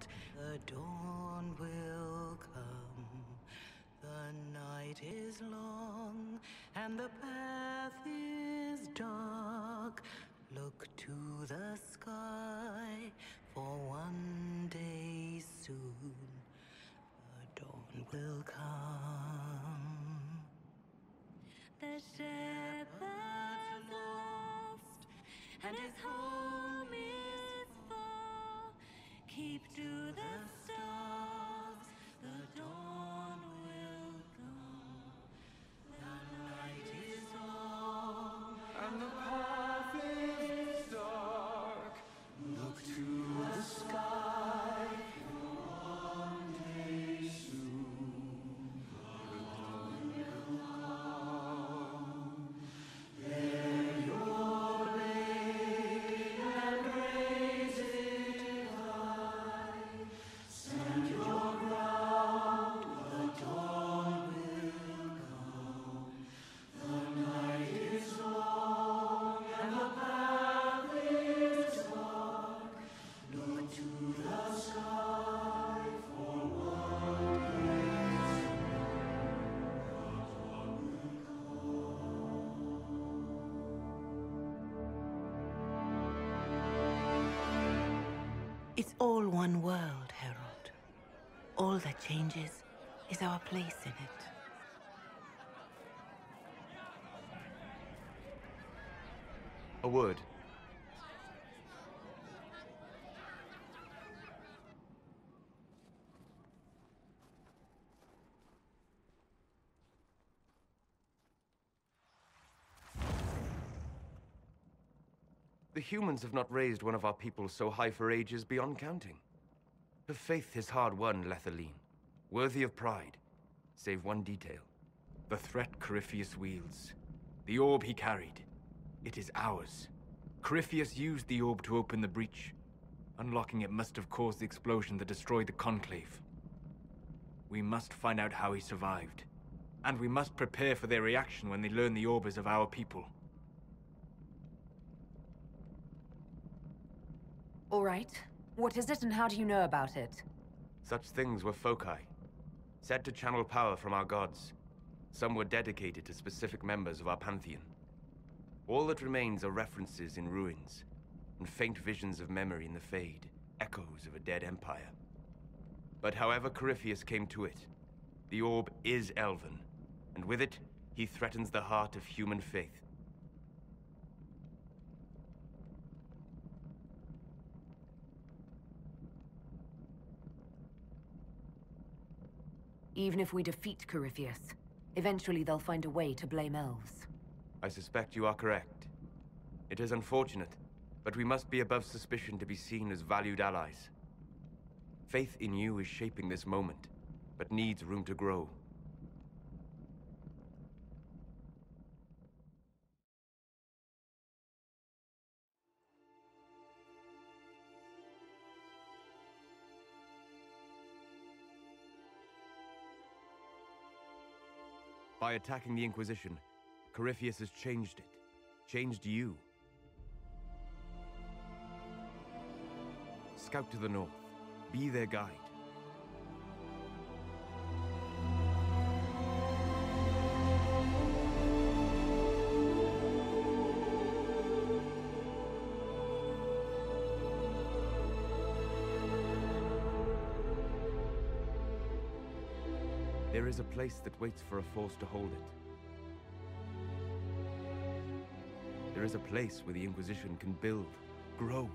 world. The dawn will come. The night is long and the path is dark. Look to the sky for one day soon. The dawn will come. The shepherd's lost and his home Keep to the It's all one world, Herald. All that changes is our place in it. A word. The humans have not raised one of our people so high for ages beyond counting. Her faith is hard won, Lethallin. Worthy of pride, save one detail. The threat Corypheus wields. The orb he carried. It is ours. Corypheus used the orb to open the breach. Unlocking it must have caused the explosion that destroyed the Conclave. We must find out how he survived. And we must prepare for their reaction when they learn the orb is of our people. All right. What is it and how do you know about it? Such things were foci, said to channel power from our gods. Some were dedicated to specific members of our pantheon. All that remains are references in ruins, and faint visions of memory in the Fade, echoes of a dead empire. But however Corypheus came to it, the orb is Elven, and with it, he threatens the heart of human faith. Even if we defeat Corypheus, eventually they'll find a way to blame elves. I suspect you are correct. It is unfortunate, but we must be above suspicion to be seen as valued allies. Faith in you is shaping this moment, but needs room to grow. By attacking the Inquisition, Corypheus has changed it. Changed you. Scout to the north. Be their guide. There is a place that waits for a force to hold it. There is a place where the Inquisition can build, grow,